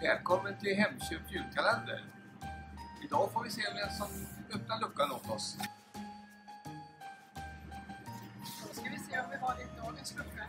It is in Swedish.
Välkommen till Hemköp julkalender. Idag får vi se vem som öppnar luckan åt oss. Då ska vi se om vi har lite dagens lucka